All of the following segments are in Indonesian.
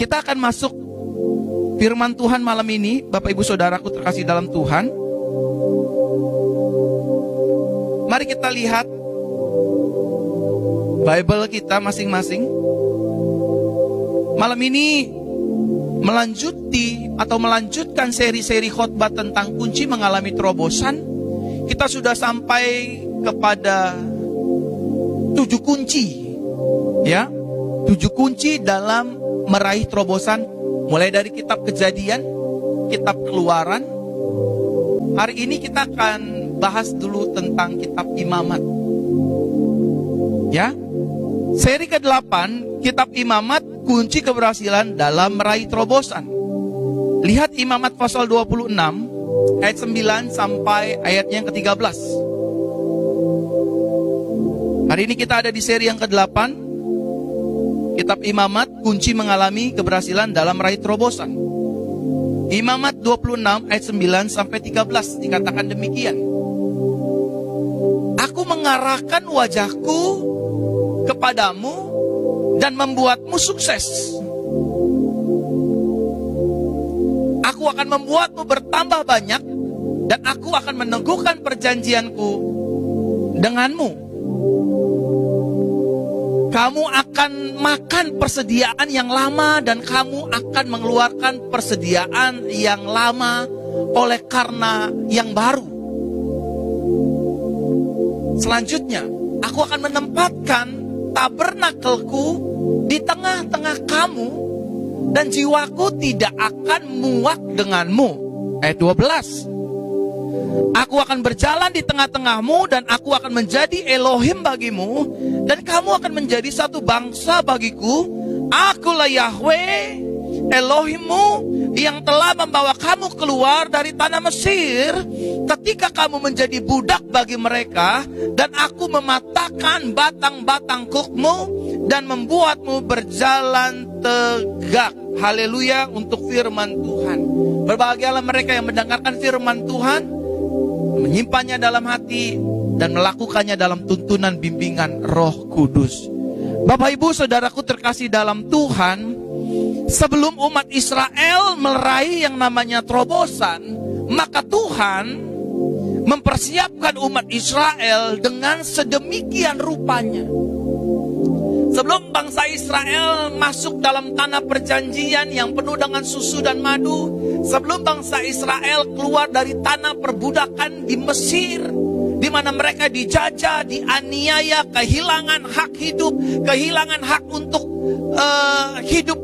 Kita akan masuk firman Tuhan malam ini, Bapak Ibu Saudaraku terkasih dalam Tuhan. Mari kita lihat Bible kita masing-masing. Malam ini melanjuti atau melanjutkan seri-seri khotbah tentang kunci mengalami terobosan. Kita sudah sampai kepada tujuh kunci, ya, tujuh kunci dalam meraih terobosan. Mulai dari kitab kejadian, kitab keluaran. Hari ini kita akan bahas dulu tentang kitab imamat. Ya, seri ke-8 kitab imamat kunci keberhasilan dalam meraih terobosan. Lihat imamat pasal 26 ayat 9 sampai ayatnya yang ke-13. Hari ini kita ada di seri yang ke-8 Kitab Imamat kunci mengalami keberhasilan dalam meraih terobosan. Imamat 26 ayat 9 sampai 13 dikatakan demikian. Aku mengarahkan wajahku kepadamu dan membuatmu sukses. Aku akan membuatmu bertambah banyak dan aku akan meneguhkan perjanjianku denganmu. Kamu akan makan persediaan yang lama dan kamu akan mengeluarkan persediaan yang lama oleh karena yang baru. Selanjutnya, aku akan menempatkan tabernakelku di tengah-tengah kamu dan jiwaku tidak akan muak denganmu. Ayat 12. Aku akan berjalan di tengah-tengahmu dan aku akan menjadi Elohim bagimu dan kamu akan menjadi satu bangsa bagiku. Akulah Yahweh Elohimmu yang telah membawa kamu keluar dari tanah Mesir ketika kamu menjadi budak bagi mereka dan aku mematahkan batang-batang kukmu dan membuatmu berjalan tegak. Haleluya untuk firman Tuhan. Berbahagialah mereka yang mendengarkan firman Tuhan, menyimpannya dalam hati dan melakukannya dalam tuntunan bimbingan Roh Kudus. Bapak Ibu, saudaraku terkasih dalam Tuhan, sebelum umat Israel meraih yang namanya terobosan, maka Tuhan mempersiapkan umat Israel dengan sedemikian rupanya. Sebelum bangsa Israel masuk dalam tanah perjanjian yang penuh dengan susu dan madu, sebelum bangsa Israel keluar dari tanah perbudakan di Mesir, di mana mereka dijajah, dianiaya, kehilangan hak hidup, kehilangan hak untuk uh, hidup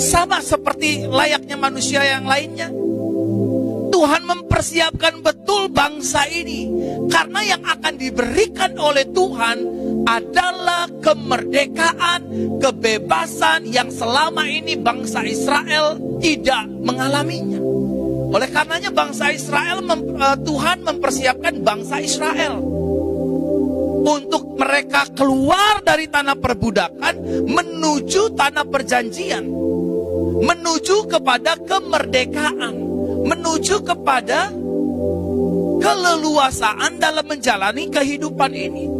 sama seperti layaknya manusia yang lainnya. Tuhan mempersiapkan betul bangsa ini karena yang akan diberikan oleh Tuhan adalah kemerdekaan, kebebasan yang selama ini bangsa Israel tidak mengalaminya. Oleh karenanya bangsa Israel uh, Tuhan mempersiapkan bangsa Israel untuk mereka keluar dari tanah perbudakan menuju tanah perjanjian, menuju kepada kemerdekaan, menuju kepada keleluasaan dalam menjalani kehidupan ini.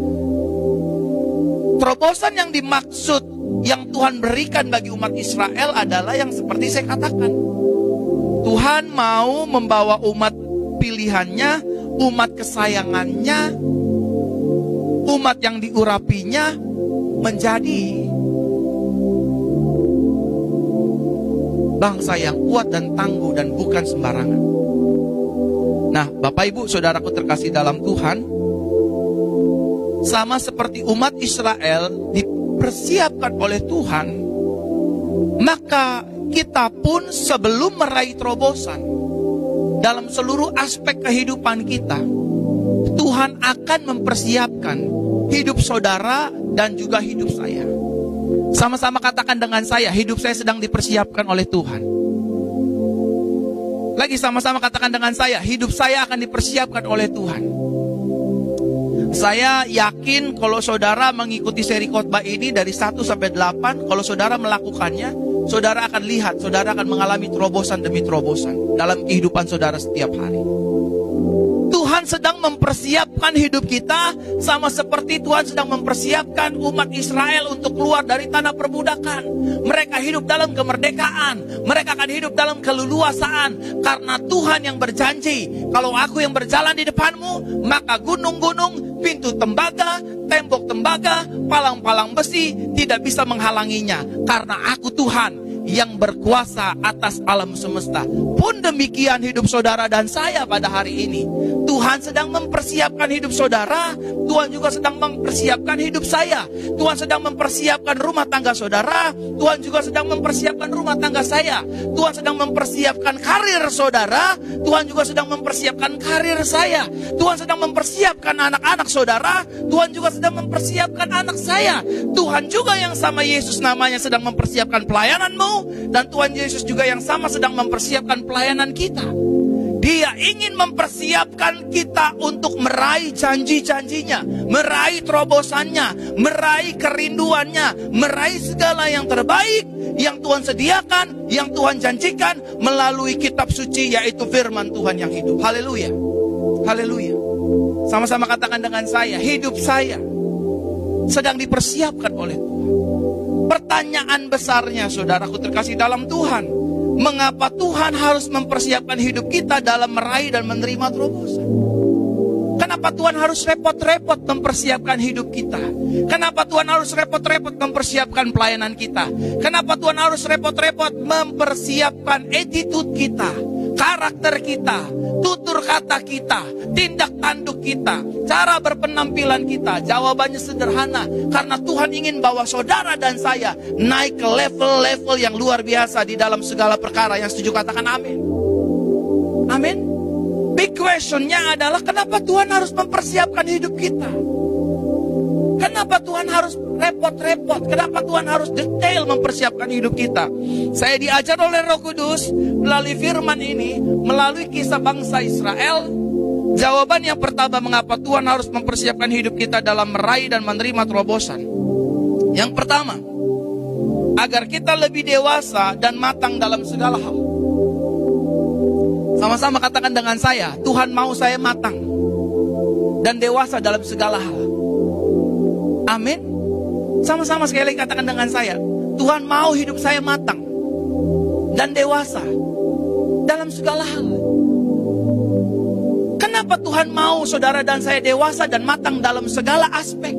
Terobosan yang dimaksud yang Tuhan berikan bagi umat Israel adalah yang seperti saya katakan. Tuhan mau membawa umat pilihannya, umat kesayangannya, umat yang diurapinya menjadi bangsa yang kuat dan tangguh dan bukan sembarangan. Nah, Bapak Ibu, saudaraku terkasih dalam Tuhan, sama seperti umat Israel dipersiapkan oleh Tuhan, maka kita pun sebelum meraih terobosan dalam seluruh aspek kehidupan kita, Tuhan akan mempersiapkan hidup saudara dan juga hidup saya. Sama-sama katakan dengan saya, hidup saya sedang dipersiapkan oleh Tuhan. Lagi sama-sama katakan dengan saya, hidup saya akan dipersiapkan oleh Tuhan. Saya yakin kalau saudara mengikuti seri khotbah ini dari 1 sampai 8, kalau saudara melakukannya, saudara akan lihat, saudara akan mengalami terobosan demi terobosan dalam kehidupan saudara setiap hari. Tuhan sedang mempersiapkan hidup kita sama seperti Tuhan sedang mempersiapkan umat Israel untuk keluar dari tanah perbudakan. Mereka hidup dalam kemerdekaan, mereka akan hidup dalam keleluasaan. Karena Tuhan yang berjanji, kalau aku yang berjalan di depanmu, maka gunung-gunung, pintu tembaga, tembok tembaga, palang-palang besi tidak bisa menghalanginya. Karena aku Tuhan yang berkuasa atas alam semesta. Pun demikian hidup saudara dan saya pada hari ini. Tuhan sedang mempersiapkan hidup saudara, Tuhan juga sedang mempersiapkan hidup saya. Tuhan sedang mempersiapkan rumah tangga saudara, Tuhan juga sedang mempersiapkan rumah tangga saya. Tuhan sedang mempersiapkan karir saudara, Tuhan juga sedang mempersiapkan karir saya. Tuhan sedang mempersiapkan anak-anak saudara, Tuhan juga sedang mempersiapkan anak saya. Tuhan juga yang sama Yesus namanya sedang mempersiapkan pelayananmu, dan Tuhan Yesus juga yang sama sedang mempersiapkan pelayanan kita. Dia ingin mempersiapkan kita untuk meraih janji-janjinya, meraih terobosannya, meraih kerinduannya, meraih segala yang terbaik yang Tuhan sediakan, yang Tuhan janjikan melalui kitab suci yaitu firman Tuhan yang hidup. Haleluya. Haleluya. Sama-sama katakan dengan saya, hidup saya sedang dipersiapkan oleh Tuhan. Pertanyaan besarnya saudaraku terkasih dalam Tuhan. Mengapa Tuhan harus mempersiapkan hidup kita dalam meraih dan menerima terobosan? Kenapa Tuhan harus repot-repot mempersiapkan hidup kita? Kenapa Tuhan harus repot-repot mempersiapkan pelayanan kita? Kenapa Tuhan harus repot-repot mempersiapkan attitude kita? Karakter kita, tutur kata kita, tindak tanduk kita, cara berpenampilan kita. Jawabannya sederhana, karena Tuhan ingin bawa saudara dan saya naik ke level-level yang luar biasa di dalam segala perkara. Yang setuju katakan amin. Amin. Big questionnya adalah kenapa Tuhan harus mempersiapkan hidup kita? Kenapa Tuhan harus repot-repot? Kenapa Tuhan harus detail mempersiapkan hidup kita? Saya diajar oleh Roh Kudus melalui firman ini, melalui kisah bangsa Israel. Jawaban yang pertama mengapa Tuhan harus mempersiapkan hidup kita dalam meraih dan menerima terobosan. Yang pertama, agar kita lebih dewasa dan matang dalam segala hal. Sama-sama katakan dengan saya, Tuhan mau saya matang dan dewasa dalam segala hal. Amin. Sama-sama sekali lagi katakan dengan saya. Tuhan mau hidup saya matang dan dewasa dalam segala hal. Kenapa Tuhan mau saudara dan saya dewasa dan matang dalam segala aspek?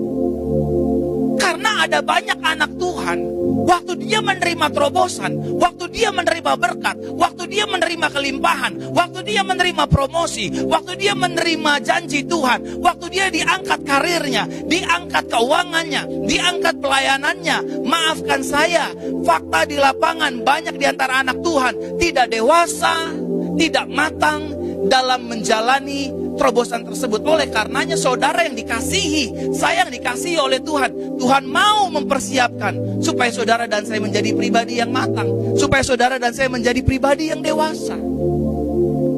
Karena ada banyak anak Tuhan Waktu dia menerima terobosan, waktu dia menerima berkat, waktu dia menerima kelimpahan, waktu dia menerima promosi, waktu dia menerima janji Tuhan, waktu dia diangkat karirnya, diangkat keuangannya, diangkat pelayanannya. Maafkan saya, fakta di lapangan banyak di antara anak Tuhan tidak dewasa, tidak matang dalam menjalani terobosan tersebut. Oleh karenanya saudara yang dikasihi, saya yang dikasihi oleh Tuhan. Tuhan mau mempersiapkan supaya saudara dan saya menjadi pribadi yang matang. Supaya saudara dan saya menjadi pribadi yang dewasa.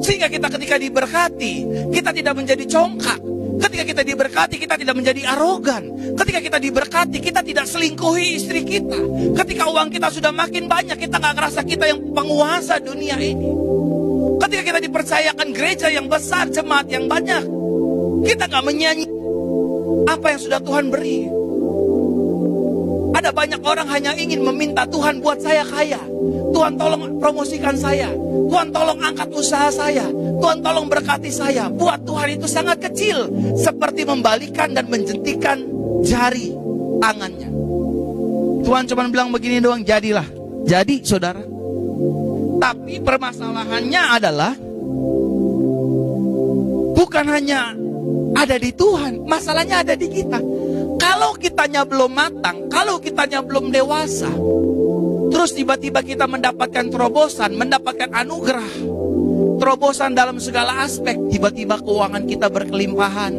Sehingga kita ketika diberkati, kita tidak menjadi congkak. Ketika kita diberkati, kita tidak menjadi arogan. Ketika kita diberkati, kita tidak selingkuhi istri kita. Ketika uang kita sudah makin banyak, kita nggak ngerasa kita yang penguasa dunia ini. Ketika kita dipercayakan gereja yang besar, jemaat yang banyak, kita nggak menyanyi apa yang sudah Tuhan beri. Ada banyak orang hanya ingin meminta Tuhan buat saya kaya. Tuhan tolong promosikan saya. Tuhan tolong angkat usaha saya. Tuhan tolong berkati saya. Buat Tuhan itu sangat kecil. Seperti membalikan dan menjentikan jari tangannya. Tuhan cuma bilang begini doang, jadilah. Jadi saudara. Tapi permasalahannya adalah bukan hanya ada di Tuhan, masalahnya ada di kita. Kalau kitanya belum matang, kalau kitanya belum dewasa, terus tiba-tiba kita mendapatkan terobosan, mendapatkan anugerah, terobosan dalam segala aspek, tiba-tiba keuangan kita berkelimpahan,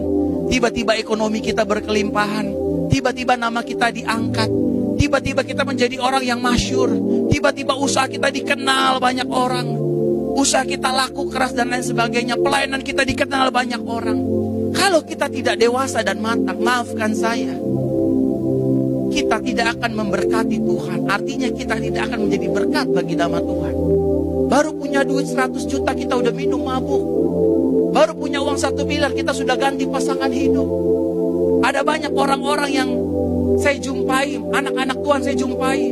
tiba-tiba ekonomi kita berkelimpahan, tiba-tiba nama kita diangkat, tiba-tiba kita menjadi orang yang masyur, tiba-tiba usaha kita dikenal banyak orang, usaha kita laku keras dan lain sebagainya, pelayanan kita dikenal banyak orang. Kalau kita tidak dewasa dan matang, maafkan saya. Kita tidak akan memberkati Tuhan. Artinya kita tidak akan menjadi berkat bagi nama Tuhan. Baru punya duit 100 juta kita udah minum mabuk. Baru punya uang satu miliar kita sudah ganti pasangan hidup. Ada banyak orang-orang yang saya jumpai, anak-anak Tuhan saya jumpai.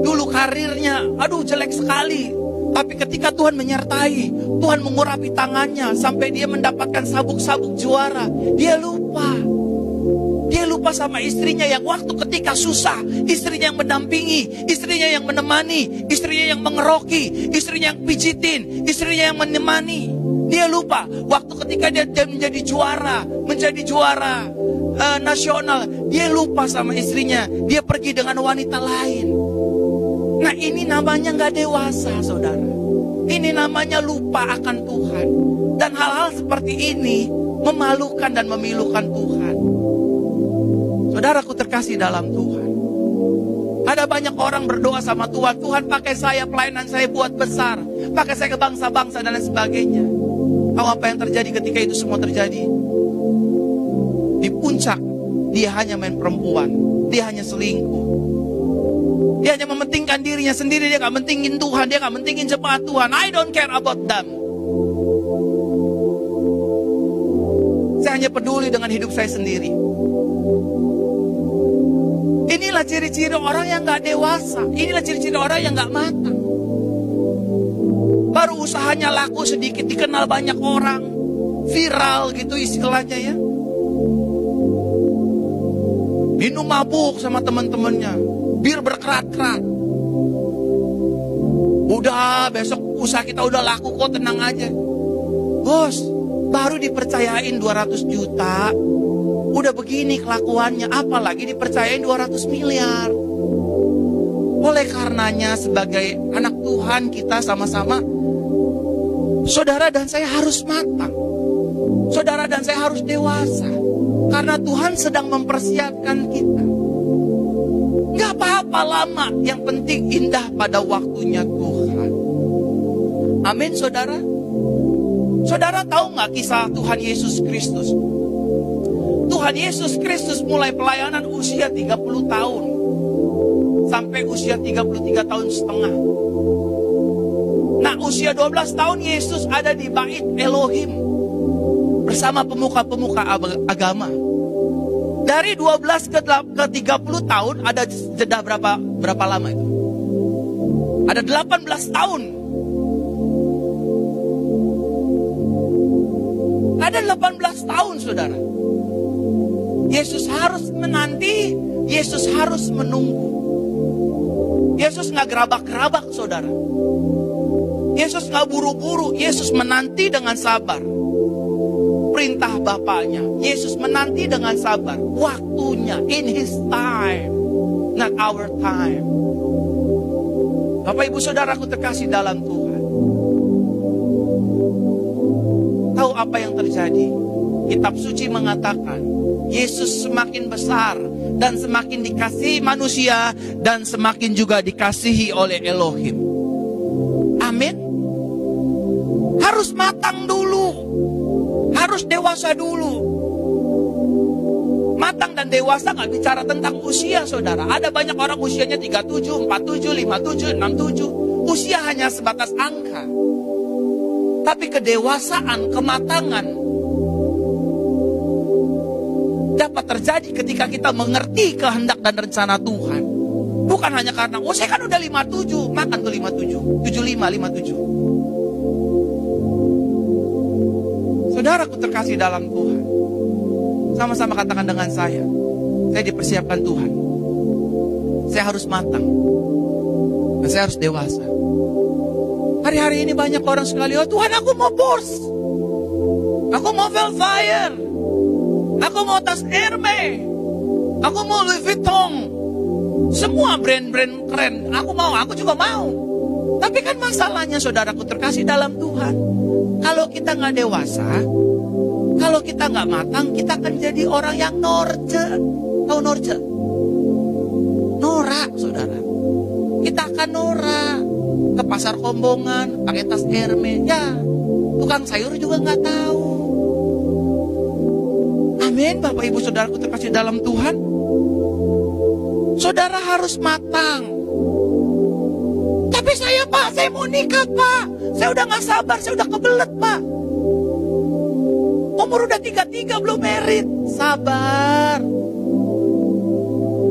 Dulu karirnya, aduh jelek sekali. Tapi ketika Tuhan menyertai, Tuhan mengurapi tangannya sampai dia mendapatkan sabuk-sabuk juara. Dia lupa. Dia lupa sama istrinya yang waktu ketika susah, istrinya yang mendampingi, istrinya yang menemani, istrinya yang mengeroki, istrinya yang pijitin, istrinya yang menemani. Dia lupa waktu ketika dia, menjadi juara, menjadi juara uh, nasional, dia lupa sama istrinya. Dia pergi dengan wanita lain. Nah ini namanya nggak dewasa, saudara. Ini namanya lupa akan Tuhan. Dan hal-hal seperti ini memalukan dan memilukan Tuhan. Saudaraku terkasih dalam Tuhan. Ada banyak orang berdoa sama Tuhan. Tuhan pakai saya, pelayanan saya buat besar. Pakai saya ke bangsa-bangsa dan lain sebagainya. Tahu apa yang terjadi ketika itu semua terjadi? Di puncak, dia hanya main perempuan. Dia hanya selingkuh. Dia hanya mementingkan dirinya sendiri. Dia gak mentingin Tuhan. Dia gak mentingin jemaat Tuhan. I don't care about them. Saya hanya peduli dengan hidup saya sendiri. Inilah ciri-ciri orang yang gak dewasa. Inilah ciri-ciri orang yang gak matang. Baru usahanya laku sedikit dikenal banyak orang. Viral gitu istilahnya ya. Minum mabuk sama teman-temannya. Bir berkerat-kerat. Udah besok usaha kita udah laku kok tenang aja. Bos, baru dipercayain 200 juta. Udah begini kelakuannya, apalagi dipercayain 200 miliar. Oleh karenanya sebagai anak Tuhan kita sama-sama Saudara dan saya harus matang. Saudara dan saya harus dewasa. Karena Tuhan sedang mempersiapkan kita. Gak apa-apa lama, yang penting indah pada waktunya Tuhan. Amin saudara. Saudara tahu gak kisah Tuhan Yesus Kristus? Tuhan Yesus Kristus mulai pelayanan usia 30 tahun. Sampai usia 33 tahun setengah. Nah usia 12 tahun Yesus ada di bait Elohim. Bersama pemuka-pemuka agama. Dari 12 ke, ke 30 tahun ada jeda berapa berapa lama itu? Ada 18 tahun. Ada 18 tahun saudara. Yesus harus menanti, Yesus harus menunggu. Yesus nggak gerabak-gerabak saudara. Yesus nggak buru-buru, Yesus menanti dengan sabar. Perintah Bapaknya, Yesus menanti dengan sabar. Waktunya, in His time, not our time. Bapak Ibu Saudaraku terkasih dalam Tuhan. Tahu apa yang terjadi? Kitab suci mengatakan, Yesus semakin besar dan semakin dikasihi manusia dan semakin juga dikasihi oleh Elohim. Amin. Harus matang dulu. Harus dewasa dulu. Matang dan dewasa nggak bicara tentang usia saudara. Ada banyak orang usianya 37, 47, 57, 67. Usia hanya sebatas angka. Tapi kedewasaan, kematangan dapat terjadi ketika kita mengerti kehendak dan rencana Tuhan. Bukan hanya karena, oh saya kan udah 57, makan tuh 57, 75, 57. Saudaraku terkasih dalam Tuhan. Sama-sama katakan dengan saya. Saya dipersiapkan Tuhan. Saya harus matang. Dan saya harus dewasa. Hari-hari ini banyak orang sekali, oh Tuhan aku mau Porsche. Aku mau Velfire. Aku mau tas Hermes. Aku mau Louis Vuitton. Semua brand-brand keren. Aku mau, aku juga mau. Tapi kan masalahnya saudaraku terkasih dalam Tuhan. Kalau kita nggak dewasa, kalau kita nggak matang, kita akan jadi orang yang norce. Tahu norce? Norak, saudara. Kita akan norak ke pasar kombongan, pakai tas Hermes. Ya, tukang sayur juga nggak tahu. Amin, Bapak Ibu Saudaraku terkasih dalam Tuhan. Saudara harus matang. Tapi saya Pak, Saya mau nikah pak. Saya udah gak sabar, saya udah kebelet pak. Umur udah tiga-tiga belum merit. Sabar.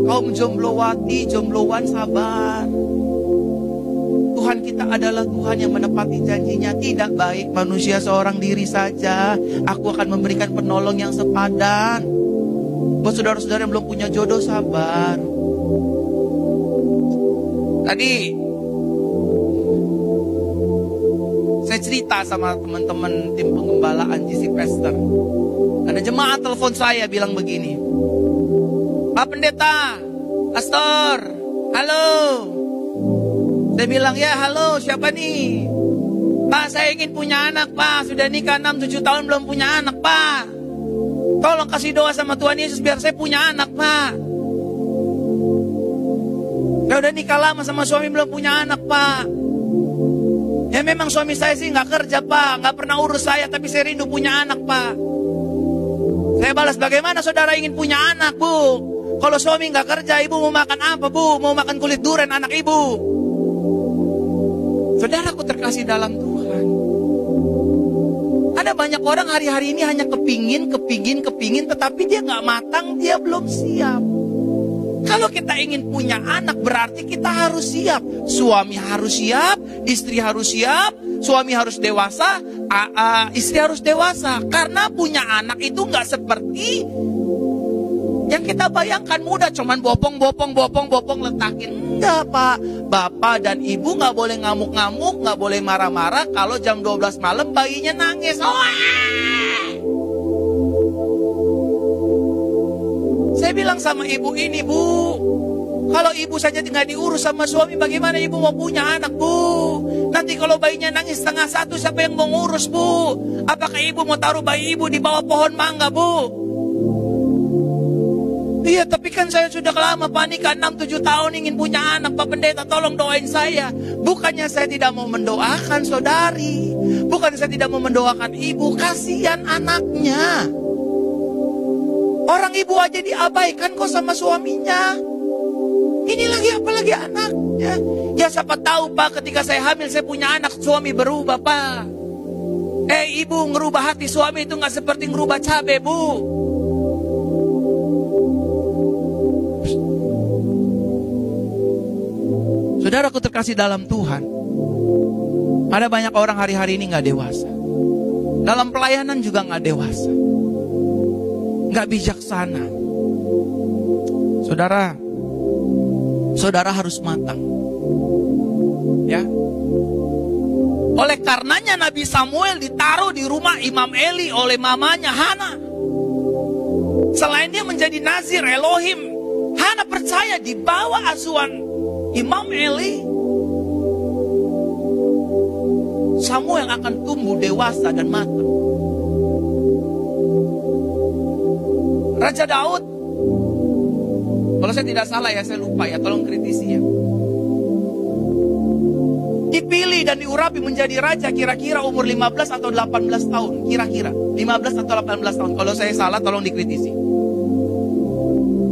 Kaum jomblowati, jomblowan sabar. Tuhan kita adalah Tuhan yang menepati janjinya Tidak baik manusia seorang diri saja Aku akan memberikan penolong yang sepadan Buat saudara-saudara yang belum punya jodoh sabar Tadi Cerita sama teman-teman tim pengembalaan GC Pastor Ada jemaat telepon saya bilang begini. Pak Pendeta Pastor Halo. Saya bilang, ya halo siapa nih? Pak saya ingin punya anak pak. Sudah nikah 6-7 tahun belum punya anak pak. Tolong kasih doa sama Tuhan Yesus biar saya punya anak pak. Saya udah nikah lama sama suami belum punya anak pak Ya memang suami saya sih nggak kerja pak. Nggak pernah urus saya tapi saya rindu punya anak pak. Saya balas bagaimana saudara ingin punya anak bu? Kalau suami nggak kerja ibu mau makan apa bu? Mau makan kulit durian anak ibu. Saudaraku terkasih dalam Tuhan. Ada banyak orang hari-hari ini hanya kepingin, kepingin, kepingin, tetapi dia nggak matang, dia belum siap. Kalau kita ingin punya anak berarti kita harus siap. Suami harus siap, istri harus siap, suami harus dewasa, istri harus dewasa. Karena punya anak itu nggak seperti yang kita bayangkan mudah cuman bopong, bopong, bopong, bopong letakin. Enggak pak, bapak dan ibu nggak boleh ngamuk-ngamuk, nggak boleh marah-marah kalau jam 12 malam bayinya nangis. Oh, Saya bilang sama ibu ini, bu, kalau ibu saja tinggal diurus sama suami, bagaimana ibu mau punya anak, bu? Nanti kalau bayinya nangis setengah satu, siapa yang mau ngurus, bu? Apakah ibu mau taruh bayi ibu di bawah pohon mangga, bu? Iya tapi kan saya sudah lama panik 6-7 tahun ingin punya anak Pak Pendeta tolong doain saya Bukannya saya tidak mau mendoakan saudari Bukan saya tidak mau mendoakan ibu Kasihan anaknya Orang ibu aja diabaikan kok sama suaminya Ini lagi apa lagi anaknya Ya siapa tahu Pak ketika saya hamil saya punya anak Suami berubah Pak Eh ibu ngerubah hati suami itu nggak seperti ngerubah cabai bu Saudaraku terkasih dalam Tuhan. Ada banyak orang hari-hari ini nggak dewasa. Dalam pelayanan juga nggak dewasa. Nggak bijaksana. Saudara, saudara harus matang. Ya. Oleh karenanya Nabi Samuel ditaruh di rumah Imam Eli oleh mamanya Hana. Selain dia menjadi nazir Elohim, Hana percaya di bawah asuhan Imam Eli Samuel akan tumbuh dewasa dan matang. Raja Daud kalau saya tidak salah ya, saya lupa ya, tolong kritisi ya. Dipilih dan diurapi menjadi raja kira-kira umur 15 atau 18 tahun, kira-kira 15 atau 18 tahun. Kalau saya salah tolong dikritisi.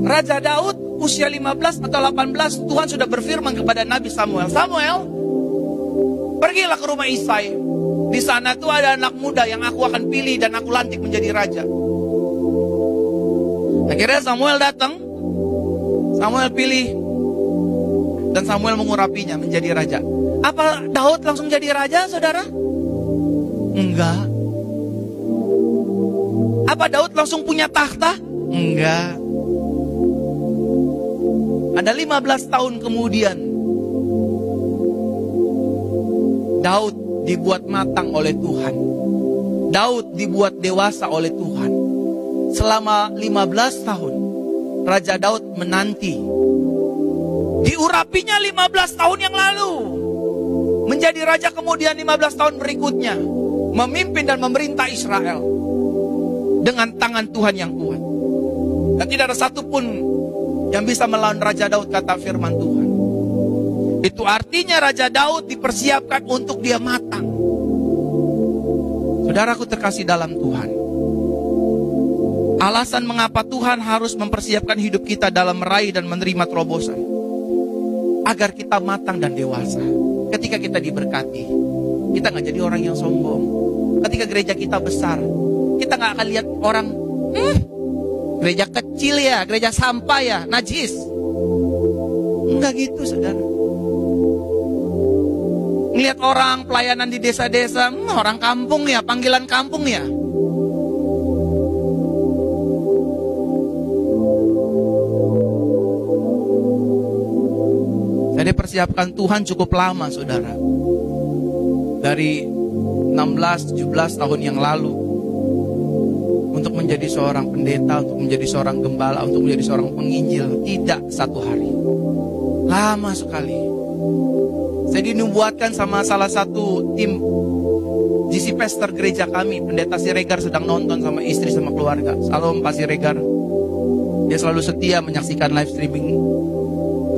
Raja Daud usia 15 atau 18 Tuhan sudah berfirman kepada Nabi Samuel, Samuel, pergilah ke rumah Isai. Di sana tuh ada anak muda yang aku akan pilih dan aku lantik menjadi raja. Akhirnya Samuel datang, Samuel pilih dan Samuel mengurapinya menjadi raja. Apa Daud langsung jadi raja, saudara? Enggak. Apa Daud langsung punya tahta? Enggak. Ada 15 tahun kemudian Daud dibuat matang oleh Tuhan. Daud dibuat dewasa oleh Tuhan. Selama 15 tahun Raja Daud menanti. Diurapinya 15 tahun yang lalu. Menjadi raja kemudian 15 tahun berikutnya. Memimpin dan memerintah Israel. Dengan tangan Tuhan yang kuat. Dan tidak ada satupun yang bisa melawan Raja Daud kata firman Tuhan. Itu artinya Raja Daud dipersiapkan untuk dia matang. Saudaraku terkasih dalam Tuhan. Alasan mengapa Tuhan harus mempersiapkan hidup kita dalam meraih dan menerima terobosan. Agar kita matang dan dewasa. ketika kita diberkati, kita nggak jadi orang yang sombong. Ketika gereja kita besar, kita nggak akan lihat orang, hmm, gereja kecil ya, gereja sampah ya, najis. Enggak gitu, saudara. Ngelihat orang pelayanan di desa-desa, hmm, orang kampung ya, panggilan kampung ya. Dipersiapkan Tuhan cukup lama, saudara. Dari 16-17 tahun yang lalu. Untuk menjadi seorang pendeta, untuk menjadi seorang gembala, untuk menjadi seorang penginjil. Tidak satu hari. Lama sekali. Saya dinubuatkan sama salah satu tim GC Pastor gereja kami. Pendeta Siregar sedang nonton sama istri sama keluarga. Salam Pak Siregar. Dia selalu setia menyaksikan live streaming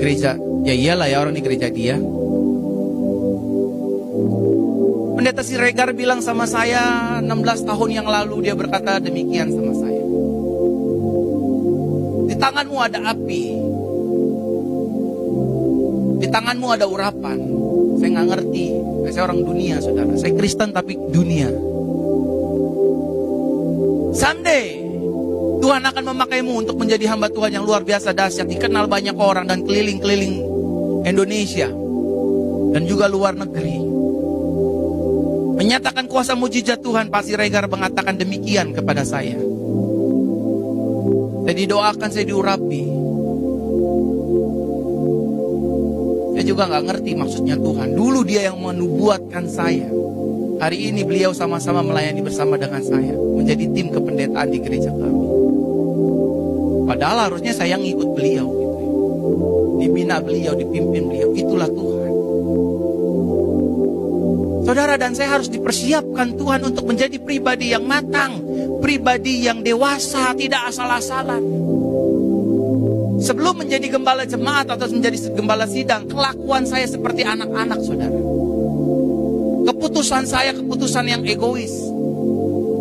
gereja Ya iyalah ya orang di gereja dia. Pendeta Siregar bilang sama saya 16 tahun yang lalu dia berkata demikian sama saya. Di tanganmu ada api. Di tanganmu ada urapan. Saya nggak ngerti. Saya orang dunia, saudara. Saya Kristen tapi dunia. Someday Tuhan akan memakaimu untuk menjadi hamba Tuhan yang luar biasa dahsyat, dikenal banyak orang dan keliling-keliling Indonesia dan juga luar negeri. Menyatakan kuasa mujizat Tuhan, Pak Siregar mengatakan demikian kepada saya. Saya didoakan, saya diurapi. Saya juga nggak ngerti maksudnya Tuhan. Dulu dia yang menubuatkan saya. Hari ini beliau sama-sama melayani bersama dengan saya. Menjadi tim kependetaan di gereja kami. Padahal harusnya saya ngikut beliau gitu. Ya. Dibina beliau, dipimpin beliau. Itulah Tuhan. Saudara dan saya harus dipersiapkan Tuhan untuk menjadi pribadi yang matang, pribadi yang dewasa, tidak asal-asalan. Sebelum menjadi gembala jemaat atau menjadi gembala sidang, kelakuan saya seperti anak-anak, saudara. Keputusan saya keputusan yang egois.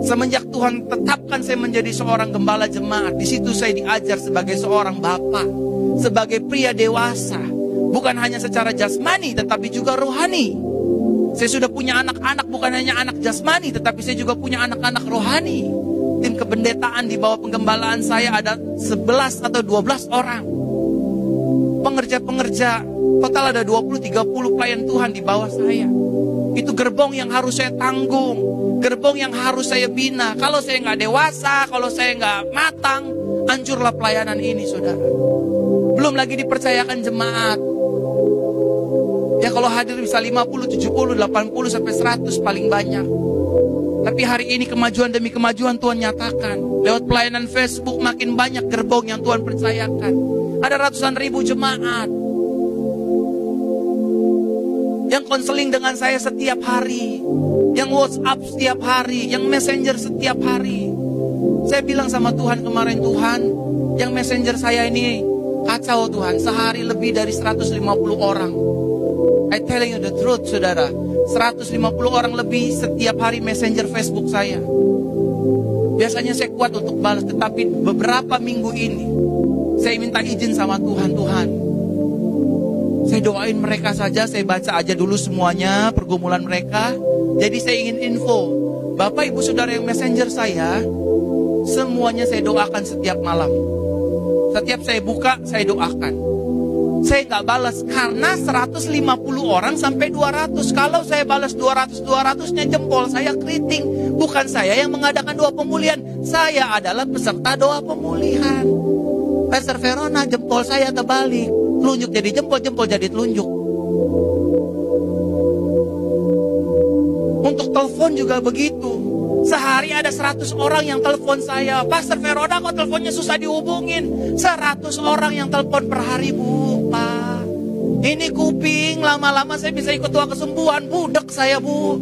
Semenjak Tuhan tetapkan saya menjadi seorang gembala jemaat, di situ saya diajar sebagai seorang bapak, sebagai pria dewasa, bukan hanya secara jasmani tetapi juga rohani. Saya sudah punya anak-anak bukan hanya anak jasmani tetapi saya juga punya anak-anak rohani. Tim kependetaan di bawah penggembalaan saya ada 11 atau 12 orang. Pengerja-pengerja total ada 20-30 pelayan Tuhan di bawah saya. Itu gerbong yang harus saya tanggung gerbong yang harus saya bina. Kalau saya nggak dewasa, kalau saya nggak matang, hancurlah pelayanan ini, saudara. Belum lagi dipercayakan jemaat. Ya kalau hadir bisa 50, 70, 80 sampai 100 paling banyak. Tapi hari ini kemajuan demi kemajuan Tuhan nyatakan. Lewat pelayanan Facebook makin banyak gerbong yang Tuhan percayakan. Ada ratusan ribu jemaat. Yang konseling dengan saya setiap hari yang WhatsApp setiap hari, yang Messenger setiap hari. Saya bilang sama Tuhan kemarin, Tuhan, yang Messenger saya ini kacau Tuhan, sehari lebih dari 150 orang. I telling you the truth, saudara. 150 orang lebih setiap hari Messenger Facebook saya. Biasanya saya kuat untuk balas, tetapi beberapa minggu ini saya minta izin sama Tuhan, Tuhan. Saya doain mereka saja, saya baca aja dulu semuanya pergumulan mereka. Jadi saya ingin info, Bapak Ibu Saudara yang messenger saya, semuanya saya doakan setiap malam. Setiap saya buka, saya doakan. Saya nggak balas karena 150 orang sampai 200. Kalau saya balas 200, 200-nya jempol saya keriting. Bukan saya yang mengadakan doa pemulihan. Saya adalah peserta doa pemulihan. Pastor Verona jempol saya terbalik. Telunjuk jadi jempol, jempol jadi telunjuk. Untuk telepon juga begitu. Sehari ada 100 orang yang telepon saya. Pastor Veroda kok teleponnya susah dihubungin. 100 orang yang telepon per hari, Bu. Pak. Ini kuping, lama-lama saya bisa ikut tua kesembuhan. Budek saya, Bu.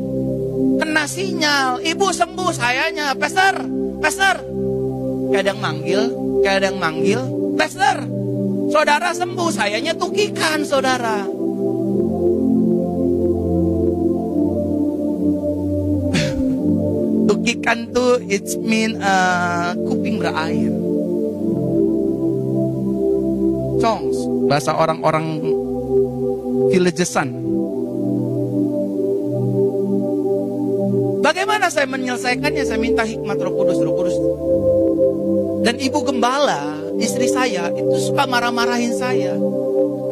Kena sinyal. Ibu sembuh sayanya. Pastor, Pastor. Kadang manggil, kadang manggil. Pastor, saudara sembuh, sayanya tukikan, saudara. Tukikan tuh it's mean uh, kuping berair. Congs, bahasa orang-orang villagesan. Bagaimana saya menyelesaikannya? Saya minta hikmat Roh Kudus, Roh Kudus. Dan ibu gembala, istri saya, itu suka marah-marahin saya.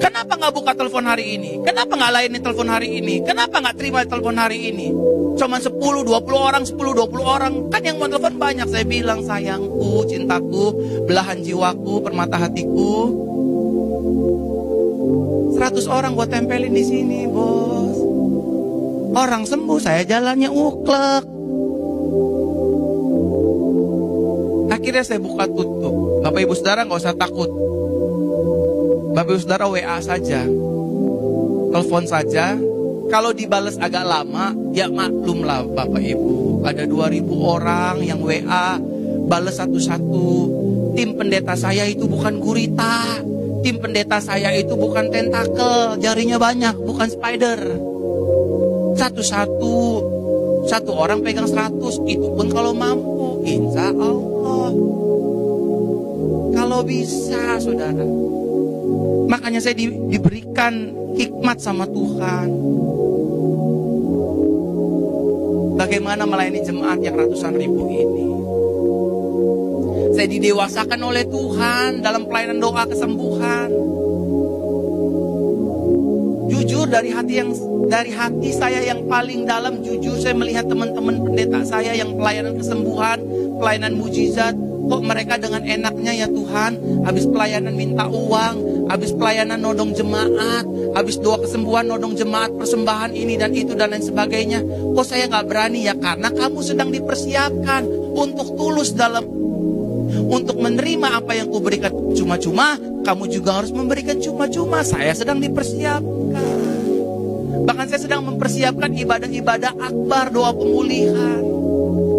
Kenapa nggak buka telepon hari ini? Kenapa nggak layani telepon hari ini? Kenapa nggak terima telepon hari ini? Cuma 10, 20 orang, 10, 20 orang. Kan yang mau telepon banyak. Saya bilang sayangku, cintaku, belahan jiwaku, permata hatiku. 100 orang gue tempelin di sini, bos. Orang sembuh, saya jalannya uklek. Akhirnya saya buka tutup. Bapak ibu saudara nggak usah takut. Bapak ibu saudara WA saja. Telepon saja. Kalau dibales agak lama, ya maklum lah Bapak Ibu. Ada 2000 orang yang WA, bales satu-satu. Tim pendeta saya itu bukan gurita. Tim pendeta saya itu bukan tentakel, jarinya banyak, bukan spider. Satu-satu, satu orang pegang 100, itu pun kalau mampu, insya Allah. Kalau bisa, saudara. Makanya saya di, diberikan hikmat sama Tuhan. Bagaimana melayani jemaat yang ratusan ribu ini. Saya didewasakan oleh Tuhan dalam pelayanan doa kesembuhan. Jujur dari hati yang dari hati saya yang paling dalam jujur saya melihat teman-teman pendeta saya yang pelayanan kesembuhan, pelayanan mujizat, kok mereka dengan enaknya ya Tuhan, habis pelayanan minta uang, habis pelayanan nodong jemaat, habis doa kesembuhan nodong jemaat persembahan ini dan itu dan lain sebagainya. Kok saya nggak berani ya karena kamu sedang dipersiapkan untuk tulus dalam untuk menerima apa yang kuberikan cuma-cuma, kamu juga harus memberikan cuma-cuma. Saya sedang dipersiapkan. Bahkan saya sedang mempersiapkan ibadah-ibadah akbar, doa pemulihan.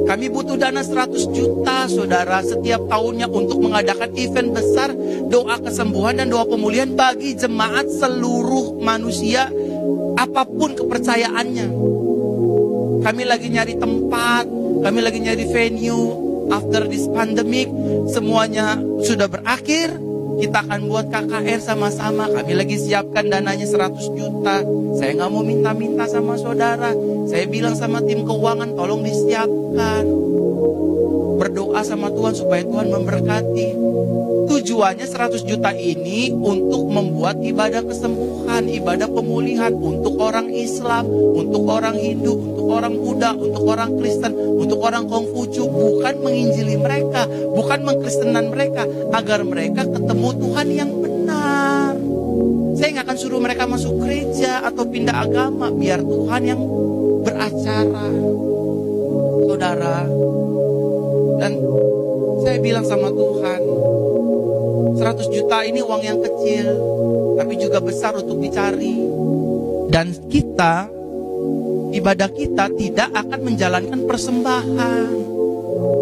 Kami butuh dana 100 juta saudara setiap tahunnya untuk mengadakan event besar doa kesembuhan dan doa pemulihan bagi jemaat seluruh manusia apa pun kepercayaannya. Kami lagi nyari tempat, kami lagi nyari venue, after this pandemic semuanya sudah berakhir. Kita akan buat KKR sama-sama. Kami lagi siapkan dananya 100 juta. Saya nggak mau minta-minta sama saudara. Saya bilang sama tim keuangan tolong disiapkan. Berdoa sama Tuhan supaya Tuhan memberkati. Tujuannya 100 juta ini untuk membuat ibadah kesembuhan, ibadah pemulihan untuk orang Islam, untuk orang Hindu, untuk orang Buddha, untuk orang Kristen, untuk orang Kongfucu, bukan menginjili mereka, bukan mengkristenan mereka, agar mereka ketemu Tuhan yang benar. Saya nggak akan suruh mereka masuk gereja atau pindah agama, biar Tuhan yang beracara. Saudara, dan saya bilang sama Tuhan, 100 juta ini uang yang kecil, tapi juga besar untuk dicari. Dan kita, ibadah kita tidak akan menjalankan persembahan.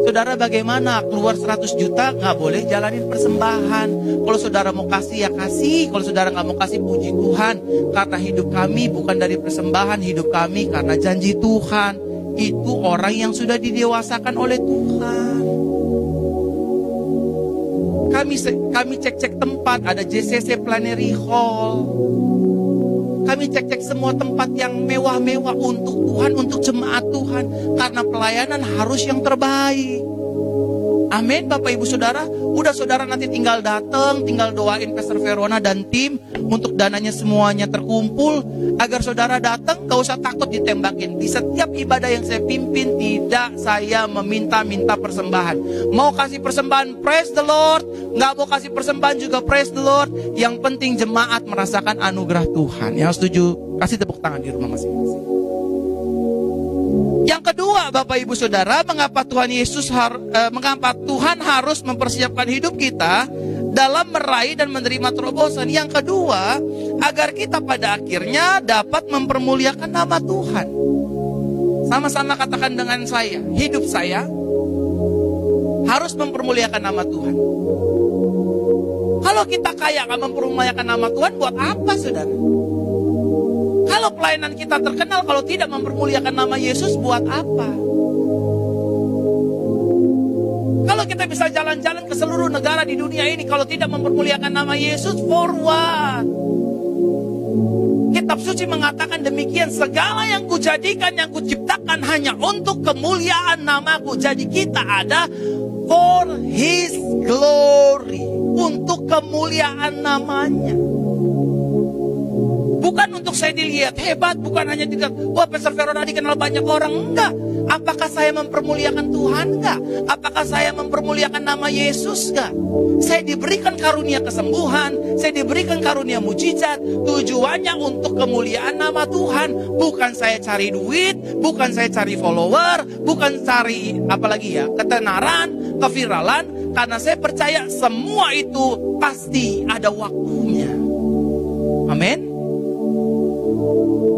Saudara bagaimana keluar 100 juta nggak boleh jalanin persembahan. Kalau saudara mau kasih ya kasih. Kalau saudara nggak mau kasih puji Tuhan. Karena hidup kami bukan dari persembahan. Hidup kami karena janji Tuhan itu orang yang sudah didewasakan oleh Tuhan. Kami kami cek-cek tempat, ada JCC Plenary Hall. Kami cek-cek semua tempat yang mewah-mewah untuk Tuhan, untuk jemaat Tuhan. Karena pelayanan harus yang terbaik. Amin Bapak Ibu Saudara. Udah saudara nanti tinggal datang, tinggal doain Pastor Verona dan tim untuk dananya semuanya terkumpul. Agar saudara datang gak usah takut ditembakin. Di setiap ibadah yang saya pimpin tidak saya meminta-minta persembahan. Mau kasih persembahan praise the Lord. Gak mau kasih persembahan juga praise the Lord. Yang penting jemaat merasakan anugerah Tuhan. Yang setuju kasih tepuk tangan di rumah masing-masing. Yang kedua, Bapak Ibu Saudara, mengapa Tuhan Yesus har, eh, mengapa Tuhan harus mempersiapkan hidup kita dalam meraih dan menerima terobosan? Yang kedua, agar kita pada akhirnya dapat mempermuliakan nama Tuhan. Sama-sama katakan dengan saya, hidup saya harus mempermuliakan nama Tuhan. Kalau kita kaya akan mempermuliakan nama Tuhan, buat apa saudara? Kalau pelayanan kita terkenal, kalau tidak mempermuliakan nama Yesus, buat apa? Kalau kita bisa jalan-jalan ke seluruh negara di dunia ini, kalau tidak mempermuliakan nama Yesus, for what? Kita kitab suci mengatakan demikian, segala yang kujadikan, yang kuciptakan hanya untuk kemuliaan namaku. Jadi kita ada for his glory, untuk kemuliaan namanya. Bukan untuk saya dilihat hebat, bukan hanya dilihat, wah Pastor Verona dikenal banyak orang. Enggak. Apakah saya mempermuliakan Tuhan? Enggak. Apakah saya mempermuliakan nama Yesus? Enggak. Saya diberikan karunia kesembuhan, saya diberikan karunia mujizat. Tujuannya untuk kemuliaan nama Tuhan. Bukan saya cari duit, bukan saya cari follower, bukan cari apalagi ya, ketenaran, keviralan. Karena saya percaya semua itu pasti ada waktunya. Amin.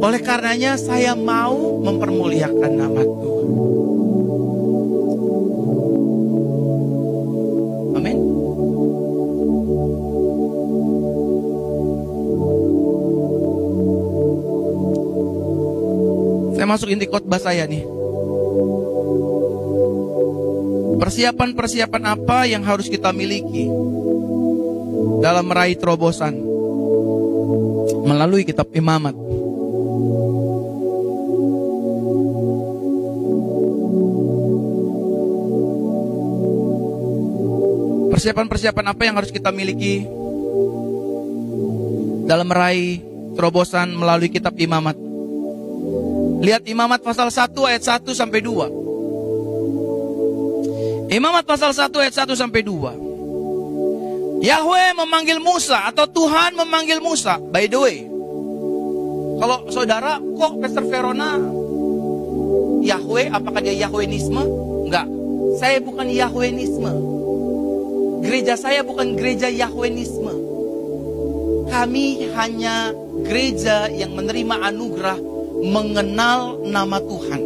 Oleh karenanya saya mau mempermuliakan nama Tuhan. Amin. Saya masuk inti khotbah saya nih. Persiapan-persiapan apa yang harus kita miliki dalam meraih terobosan melalui kitab imamat. Persiapan-persiapan apa yang harus kita miliki dalam meraih terobosan melalui kitab imamat? Lihat imamat pasal 1 ayat 1 sampai 2. Imamat pasal 1 ayat 1 sampai 2. Yahweh memanggil Musa atau Tuhan memanggil Musa. By the way, kalau saudara kok Pastor Verona Yahweh, apakah dia Yahwenisme? Enggak. Saya bukan Yahwenisme. Gereja saya bukan gereja Yahwenisme. Kami hanya gereja yang menerima anugerah mengenal nama Tuhan.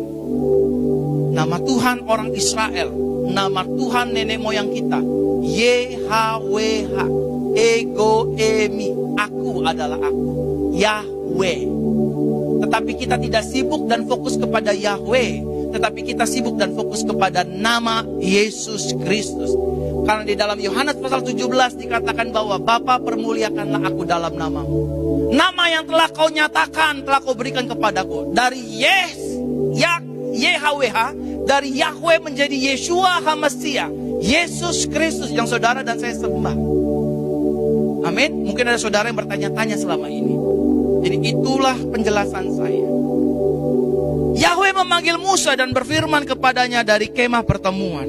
Nama Tuhan orang Israel. Nama Tuhan nenek moyang kita. YHWH. Ego Emi. Aku adalah aku. Yahweh. Tetapi kita tidak sibuk dan fokus kepada Yahweh. Tetapi kita sibuk dan fokus kepada nama Yesus Kristus. Karena di dalam Yohanes pasal 17 dikatakan bahwa Bapa permuliakanlah aku dalam namamu. Nama yang telah kau nyatakan, telah kau berikan kepadaku. Dari Yes, ya, YHWH, dari Yahweh menjadi Yeshua HaMashiach. Yesus Kristus yang saudara dan saya sembah. Amin. Mungkin ada saudara yang bertanya-tanya selama ini. Jadi itulah penjelasan saya. Yahweh memanggil Musa dan berfirman kepadanya dari kemah pertemuan.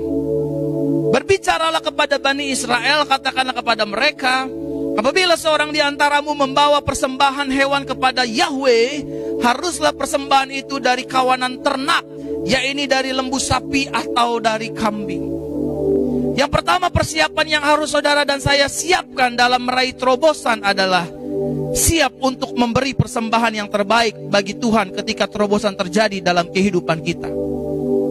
Berbicaralah kepada Bani Israel, katakanlah kepada mereka, apabila seorang di antaramu membawa persembahan hewan kepada Yahweh, haruslah persembahan itu dari kawanan ternak, yaitu dari lembu sapi atau dari kambing. Yang pertama persiapan yang harus saudara dan saya siapkan dalam meraih terobosan adalah siap untuk memberi persembahan yang terbaik bagi Tuhan ketika terobosan terjadi dalam kehidupan kita.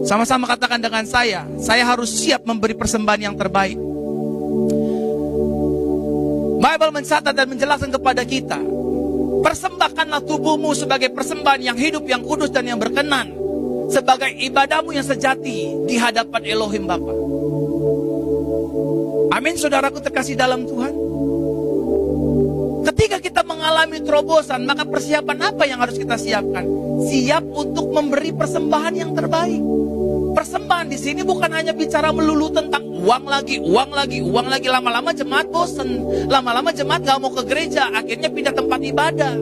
Sama-sama katakan dengan saya, saya harus siap memberi persembahan yang terbaik. Bible mencatat dan menjelaskan kepada kita, persembahkanlah tubuhmu sebagai persembahan yang hidup, yang kudus dan yang berkenan, sebagai ibadahmu yang sejati di hadapan Elohim Bapa. Amin, saudaraku terkasih dalam Tuhan. Mengalami terobosan, maka persiapan apa yang harus kita siapkan? Siap untuk memberi persembahan yang terbaik. Persembahan di sini bukan hanya bicara melulu tentang uang lagi, uang lagi, uang lagi. Lama-lama jemaat bosen. Lama-lama jemaat gak mau ke gereja. Akhirnya pindah tempat ibadah.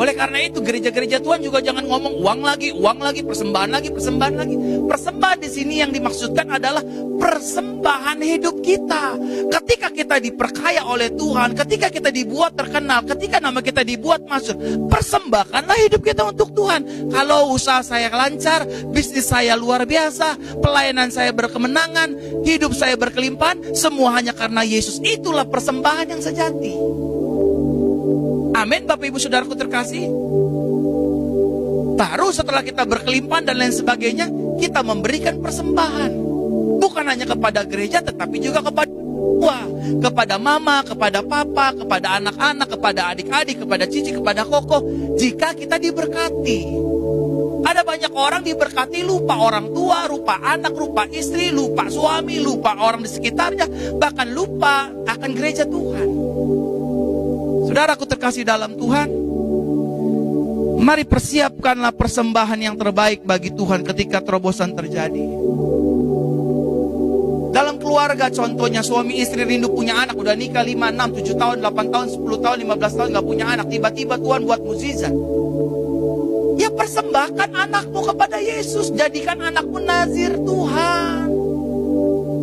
Oleh karena itu gereja-gereja Tuhan juga jangan ngomong uang lagi, uang lagi, persembahan lagi, persembahan lagi. Persembahan di sini yang dimaksudkan adalah persembahan hidup kita. Ketika kita diperkaya oleh Tuhan, ketika kita dibuat terkenal, ketika nama kita dibuat masuk, persembahkanlah hidup kita untuk Tuhan. Kalau usaha saya lancar, bisnis saya luar biasa, pelayanan saya berkemenangan, hidup saya berkelimpahan, semua hanya karena Yesus. Itulah persembahan yang sejati. Amin Bapak Ibu Saudaraku terkasih. Baru setelah kita berkelimpahan dan lain sebagainya, kita memberikan persembahan. Bukan hanya kepada gereja tetapi juga kepada tua, kepada mama, kepada papa, kepada anak-anak, kepada adik-adik, kepada cici, kepada koko. Jika kita diberkati. Ada banyak orang diberkati lupa orang tua, lupa anak, lupa istri, lupa suami, lupa orang di sekitarnya, bahkan lupa akan gereja Tuhan. Saudaraku terkasih dalam Tuhan, mari persiapkanlah persembahan yang terbaik bagi Tuhan ketika terobosan terjadi. Dalam keluarga contohnya suami istri rindu punya anak udah nikah 5, 6, 7 tahun, 8 tahun, 10 tahun, 15 tahun gak punya anak. Tiba-tiba Tuhan buat mukjizat. Ya persembahkan anakmu kepada Yesus. Jadikan anakmu nazir Tuhan.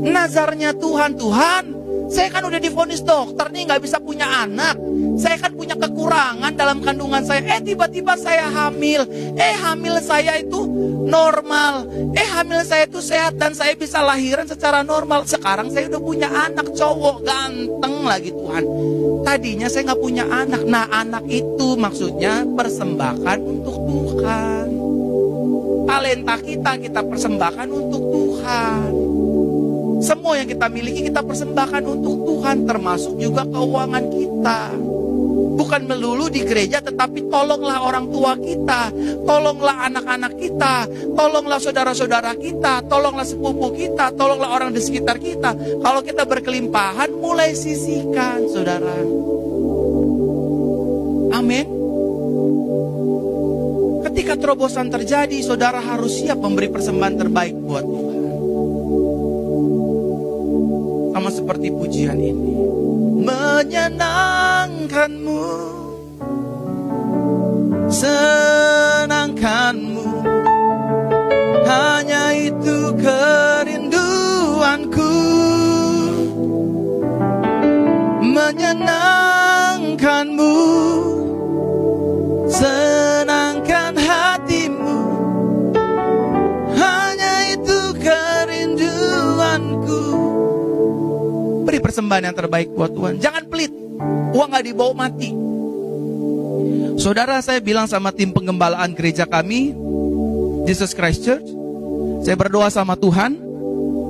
Nazarnya Tuhan, Tuhan. Saya kan udah difonis dokter nih nggak bisa punya anak. Saya kan punya kekurangan dalam kandungan saya. Eh tiba-tiba saya hamil. Eh hamil saya itu normal. Eh hamil saya itu sehat dan saya bisa lahiran secara normal. Sekarang saya udah punya anak cowok ganteng lagi Tuhan. Tadinya saya nggak punya anak. Nah anak itu maksudnya persembahkan untuk Tuhan. Talenta kita kita persembahkan untuk Tuhan. Semua yang kita miliki kita persembahkan untuk Tuhan termasuk juga keuangan kita. Bukan melulu di gereja tetapi tolonglah orang tua kita, tolonglah anak-anak kita, tolonglah saudara-saudara kita, tolonglah sepupu kita, tolonglah orang di sekitar kita. Kalau kita berkelimpahan mulai sisihkan saudara. Amin. Ketika terobosan terjadi, saudara harus siap memberi persembahan terbaik buat Tuhan. Sama seperti pujian ini. Menyenangkanmu Senangkanmu persembahan yang terbaik buat Tuhan. Jangan pelit. Uang gak dibawa mati. Saudara saya bilang sama tim penggembalaan gereja kami Jesus Christ Church Saya berdoa sama Tuhan.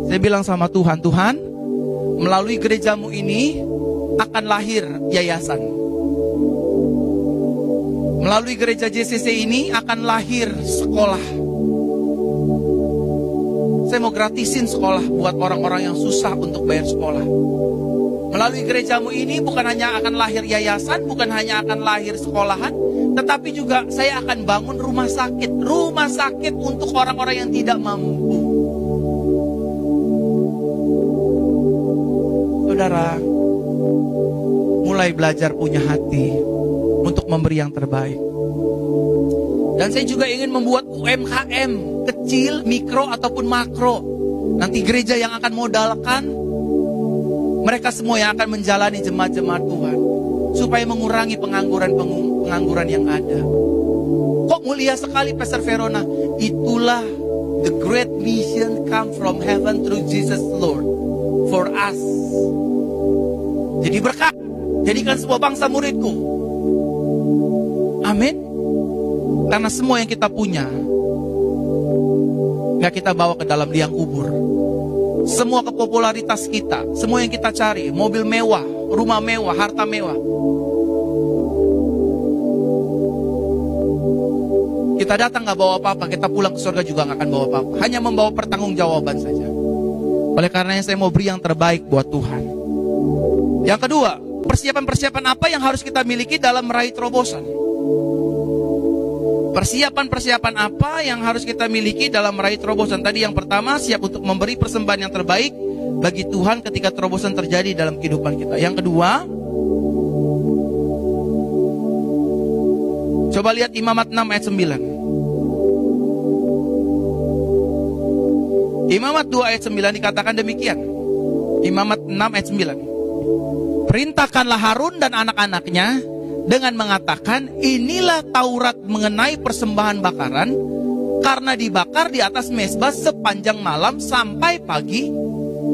Saya bilang sama Tuhan Tuhan Melalui gerejamu ini Akan lahir yayasan. Melalui gereja JCC ini akan lahir sekolah. Saya mau gratisin sekolah buat orang-orang yang susah untuk bayar sekolah. Melalui gerejamu ini bukan hanya akan lahir yayasan, bukan hanya akan lahir sekolahan, tetapi juga saya akan bangun rumah sakit. Rumah sakit untuk orang-orang yang tidak mampu. Saudara, mulai belajar punya hati untuk memberi yang terbaik. Dan saya juga ingin membuat UMKM kecil, mikro ataupun makro. Nanti gereja yang akan modalkan mereka semua yang akan menjalani jemaat-jemaat Tuhan supaya mengurangi pengangguran pengangguran yang ada. Kok mulia sekali Pastor Verona? Itulah the great mission come from heaven through Jesus Lord for us. Jadi berkat, jadikan semua bangsa muridku. Amin. Karena semua yang kita punya nggak kita bawa ke dalam liang kubur. Semua kepopularitas kita, semua yang kita cari, mobil mewah, rumah mewah, harta mewah. Kita datang nggak bawa apa-apa, kita pulang ke surga juga nggak akan bawa apa-apa. Hanya membawa pertanggungjawaban saja. Oleh karenanya saya mau beri yang terbaik buat Tuhan. Yang kedua, persiapan-persiapan apa yang harus kita miliki dalam meraih terobosan? Persiapan-persiapan apa yang harus kita miliki dalam meraih terobosan? Tadi yang pertama siap untuk memberi persembahan yang terbaik bagi Tuhan ketika terobosan terjadi dalam kehidupan kita. Yang kedua, coba lihat Imamat 6 ayat 9. Imamat 2 ayat 9 dikatakan demikian. Imamat 6 ayat 9. Perintahkanlah Harun dan anak-anaknya dengan mengatakan inilah Taurat mengenai persembahan bakaran karena dibakar di atas mesbah sepanjang malam sampai pagi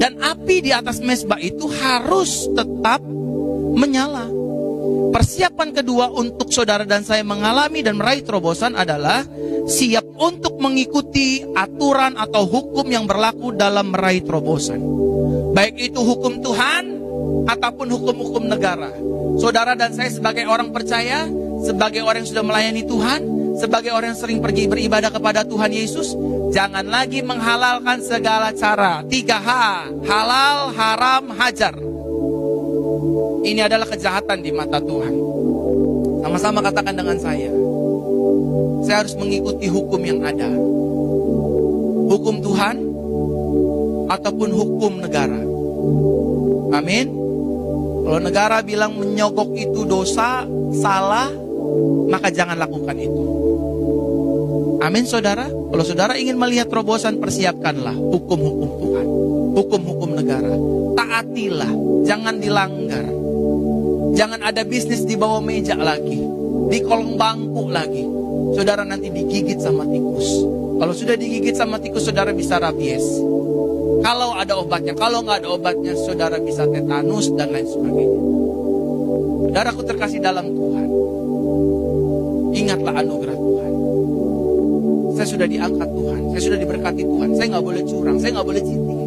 dan api di atas mesbah itu harus tetap menyala. Persiapan kedua untuk saudara dan saya mengalami dan meraih terobosan adalah siap untuk mengikuti aturan atau hukum yang berlaku dalam meraih terobosan. Baik itu hukum Tuhan ataupun hukum-hukum negara. Saudara dan saya sebagai orang percaya, sebagai orang yang sudah melayani Tuhan, sebagai orang yang sering pergi beribadah kepada Tuhan Yesus, jangan lagi menghalalkan segala cara. Tiga H, halal, haram, hajar. Ini adalah kejahatan di mata Tuhan. Sama-sama katakan dengan saya. Saya harus mengikuti hukum yang ada. Hukum Tuhan ataupun hukum negara. Amin. Kalau negara bilang menyogok itu dosa, salah, maka jangan lakukan itu. Amin saudara. Kalau saudara ingin melihat terobosan, persiapkanlah hukum-hukum Tuhan. Hukum-hukum negara. Taatilah, jangan dilanggar. Jangan ada bisnis di bawah meja lagi. Di kolong bangku lagi. Saudara nanti digigit sama tikus. Kalau sudah digigit sama tikus, saudara bisa rabies. Kalau ada obatnya, kalau nggak ada obatnya, saudara bisa tetanus dan lain sebagainya. Saudaraku terkasih dalam Tuhan. Ingatlah anugerah Tuhan. Saya sudah diangkat Tuhan, saya sudah diberkati Tuhan. Saya nggak boleh curang, saya nggak boleh cheating.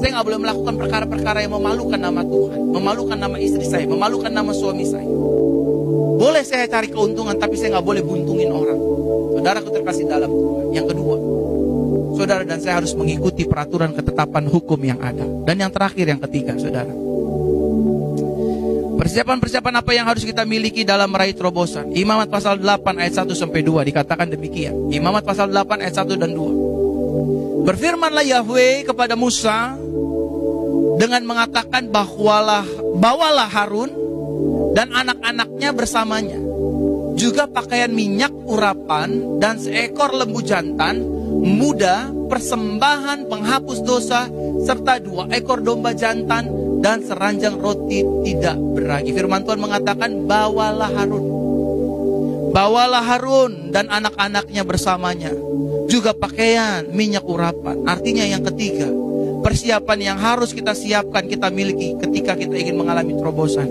Saya nggak boleh melakukan perkara-perkara yang memalukan nama Tuhan, memalukan nama istri saya, memalukan nama suami saya. Boleh saya cari keuntungan, tapi saya nggak boleh buntungin orang. Saudara terkasih dalam Tuhan. Yang kedua, saudara dan saya harus mengikuti peraturan ketetapan hukum yang ada. Dan yang terakhir, yang ketiga, saudara. Persiapan-persiapan apa yang harus kita miliki dalam meraih terobosan? Imamat pasal 8 ayat 1 sampai 2 dikatakan demikian. Imamat pasal 8 ayat 1 dan 2. Berfirmanlah Yahweh kepada Musa, dengan mengatakan bahwalah bawalah Harun dan anak-anaknya bersamanya juga pakaian minyak urapan dan seekor lembu jantan muda persembahan penghapus dosa serta dua ekor domba jantan dan seranjang roti tidak beragi firman Tuhan mengatakan bawalah Harun bawalah Harun dan anak-anaknya bersamanya juga pakaian minyak urapan artinya yang ketiga persiapan yang harus kita siapkan, kita miliki ketika kita ingin mengalami terobosan.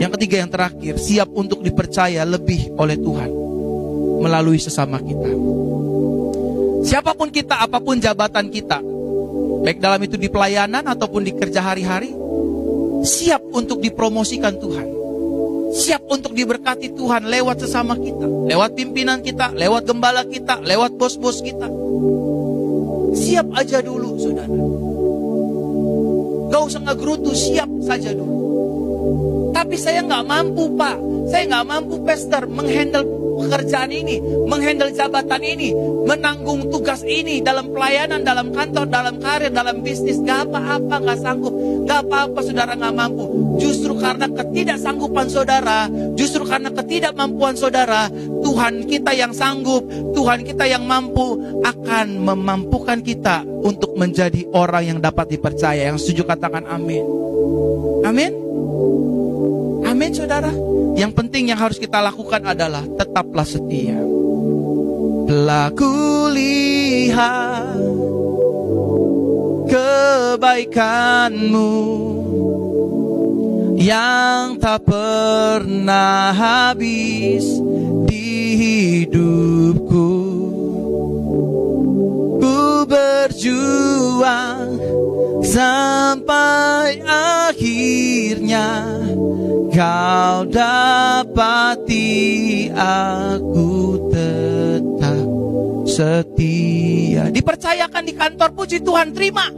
Yang ketiga, yang terakhir, siap untuk dipercaya lebih oleh Tuhan melalui sesama kita. Siapa pun kita, apa pun jabatan kita, baik dalam itu di pelayanan ataupun di kerja hari-hari, siap untuk dipromosikan Tuhan. Siap untuk diberkati Tuhan lewat sesama kita, lewat pimpinan kita, lewat gembala kita, lewat bos-bos kita. Siap aja dulu, saudara. Gak usah ngegerutu, siap saja dulu. Tapi saya nggak mampu, Pak. Saya nggak mampu, Pastor, menghandle pekerjaan ini, menghandle jabatan ini, menanggung tugas ini dalam pelayanan, dalam kantor, dalam karir, dalam bisnis. Gak apa-apa, gak sanggup. Gak apa-apa, saudara nggak mampu. Justru karena ketidaksanggupan saudara, justru karena ketidakmampuan saudara, Tuhan kita yang sanggup, Tuhan kita yang mampu akan memampukan kita untuk menjadi orang yang dapat dipercaya. Yang setuju katakan amin. Amin. Amin saudara. Yang penting yang harus kita lakukan adalah tetaplah setia. Pelaku lihat kebaikanmu yang tak pernah habis di hidupku. Ku berjuang sampai akhirnya kau dapati aku tetap setia. Dipercayakan di kantor puji Tuhan terima.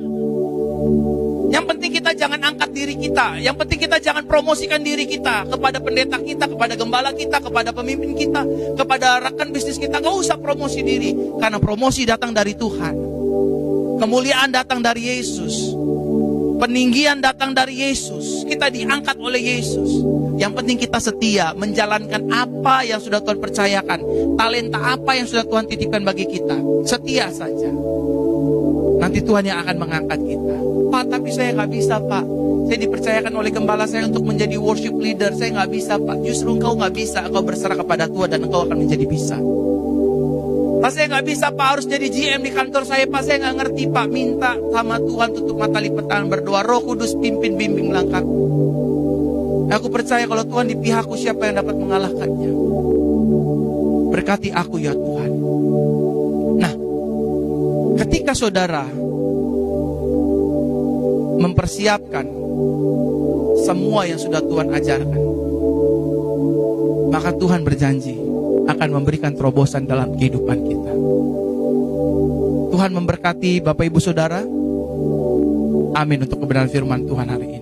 Yang penting kita jangan angkat diri kita. Yang penting kita jangan promosikan diri kita kepada pendeta kita, kepada gembala kita, kepada pemimpin kita, kepada rekan bisnis kita. Gak usah promosi diri. Karena promosi datang dari Tuhan. Kemuliaan datang dari Yesus. Peninggian datang dari Yesus. Kita diangkat oleh Yesus. Yang penting kita setia menjalankan apa yang sudah Tuhan percayakan. Talenta apa yang sudah Tuhan titipkan bagi kita. Setia saja. Nanti Tuhan yang akan mengangkat kita. Pak, tapi saya nggak bisa, Pak. Saya dipercayakan oleh gembala saya untuk menjadi worship leader. Saya nggak bisa, Pak. Justru engkau nggak bisa. Engkau berserah kepada Tuhan dan engkau akan menjadi bisa. Pak, saya nggak bisa, Pak. Harus jadi GM di kantor saya, Pak. Saya nggak ngerti, Pak. Minta sama Tuhan tutup mata lipat tangan berdoa. Roh Kudus pimpin bimbing langkahku. Aku percaya kalau Tuhan di pihakku siapa yang dapat mengalahkannya. Berkati aku ya Tuhan. Nah, ketika saudara mempersiapkan semua yang sudah Tuhan ajarkan, maka Tuhan berjanji akan memberikan terobosan dalam kehidupan kita. Tuhan memberkati Bapak Ibu Saudara. Amin untuk kebenaran firman Tuhan hari ini.